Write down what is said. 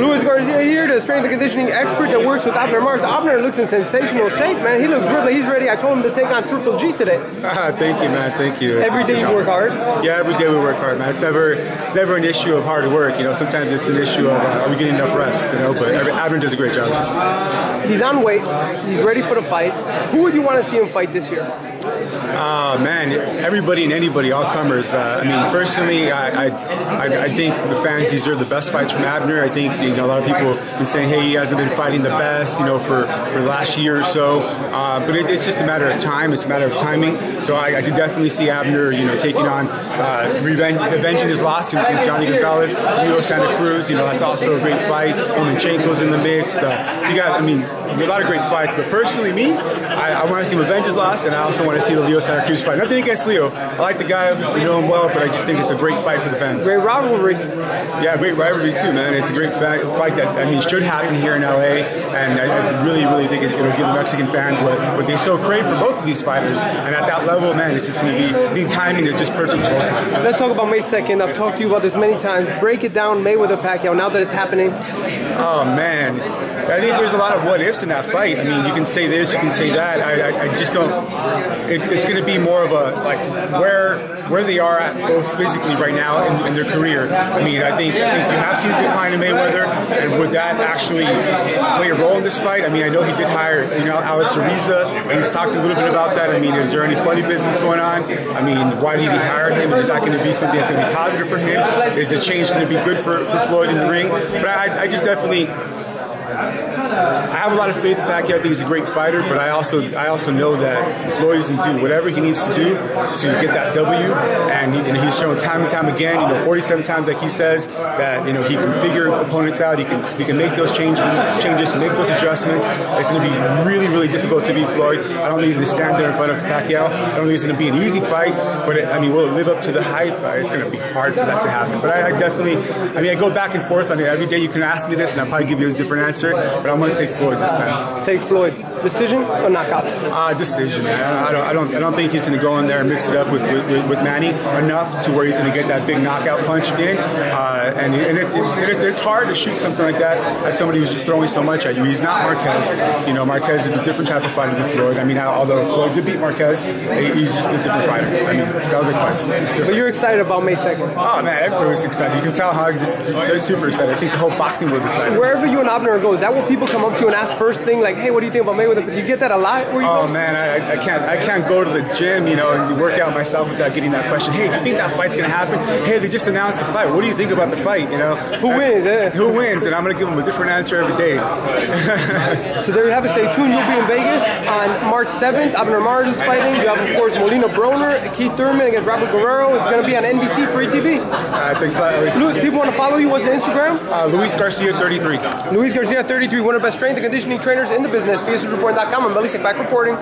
Luis Garcia here, the strength and conditioning expert that works with Abner Mares. Abner looks in sensational shape, man. He looks ripped. He's ready. I told him to take on Triple G today. Ah, thank you, man. Thank you. Every day you work hard. Yeah, every day we work hard, man. It's never, it's never an issue of hard work. You know, sometimes it's an issue of uh, are we getting enough rest? You know, but every, Abner does a great job. He's on weight. He's ready for the fight. Who would you want to see him fight this year? Oh man, everybody and anybody, all comers. Uh, I mean, personally, I, I, I think the fans deserve the best fights from Abner. I think you know a lot of people have been saying, hey, he hasn't been fighting the best, you know, for, for the last year or so. Uh, but it, it's just a matter of time. It's a matter of timing. So I, I definitely see Abner, you know, taking on uh, revenge, avenging his loss against Johnny Gonzalez, Leo Santa Cruz. You know, that's also a great fight. Lomachenko's in the mix. You got, I mean, a lot of great fights. But personally, me, I, I want to see him avenge his loss, and I also want to see the Leo Santa Cruz fight. Nothing against Leo. I like the guy. We know him well, but I just think it's a great fight for the fans. Great rivalry. Yeah, great rivalry too, man. It's a great fight that I mean should happen here in LA, and I, I really, really think it, will give the Mexican fans what, what they so crave for both of these fighters. And at that level, man, it's just going to be the timing is just perfect for both. Let's talk about May second. I've talked to you about this many times. Break it down, Mayweather Pacquiao. Now that it's happening. Oh man, I think there's a lot of what ifs in that fight. I mean, you can say this, you can say that. I, I, I just don't. It, it's going to be more of a like where where they are at both physically right now in, in, their career. I mean, I think I think you have seen a decline in Mayweather, and would that actually play a role in this fight? I mean, I know he did hire you know Alex Ariza, and he's talked a little bit about that. I mean, is there any funny business going on? I mean, why did he hire him? Is that going to be something that's going to be positive for him? Is the change going to be good for, for Floyd in the ring? But I, I just definitely have a lot of faith in Pacquiao. I think he's a great fighter, but I also I also know that Floyd is going to do whatever he needs to do to get that W, and, he, and he's shown time and time again, you know, 47 times, like he says, that you know he can figure opponents out. He can he can make those change, changes, make those adjustments. It's going to be really really difficult to beat Floyd. I don't think he's going to stand there in front of Pacquiao. I don't think it's going to be an easy fight, but it, I mean, will it live up to the hype? Uh, it's going to be hard for that to happen. But I, I, definitely, I mean, I go back and forth on it every day. You can ask me this, and I'll probably give you a different answer. But I'm going to take Floyd this time. Take Floyd. Decision or knockout? Uh, decision, man. I don't, I don't, I don't think he's going to go in there and mix it up with, with, with Manny enough to where he's going to get that big knockout punch in. Uh, and and, it, it, it's hard to shoot something like that at somebody who's just throwing so much at you. He's not Marquez. You know, Marquez is a different type of fighter than Floyd. I mean, although Floyd did beat Marquez, he's just a different fighter. I mean, Celtic fights. But you're excited about May 2nd? Oh, man, everybody was excited. You can tell how just super excited. I think the whole boxing was excited. Wherever you and Abner go, is that what people come up to you and first thing, like, hey, what do you think about Mayweather? Do you get that a lot? oh, go? man, I, I, can't I can't go to the gym, you know, and work out myself without getting that question. Hey, do you think that fight's going to happen? Hey, they just announced the fight. What do you think about the fight, you know? Who wins? Yeah. Who wins? And I'm going to give them a different answer every day. so there you have it. Stay tuned. You'll be in Vegas on March 7th. Abner Mares is fighting. You have, of course, Molina Broner, Keith Thurman against Robert Guerrero. It's going to be on NBC Free TV. Uh, thanks a lot, Luis, people want to follow you. What's the Instagram? Uh, Luis Garcia 33. Luis Garcia 33, one of the best strength conditioning trainers in the business. FiestasReport.com. I'm Elie Seckbach reporting.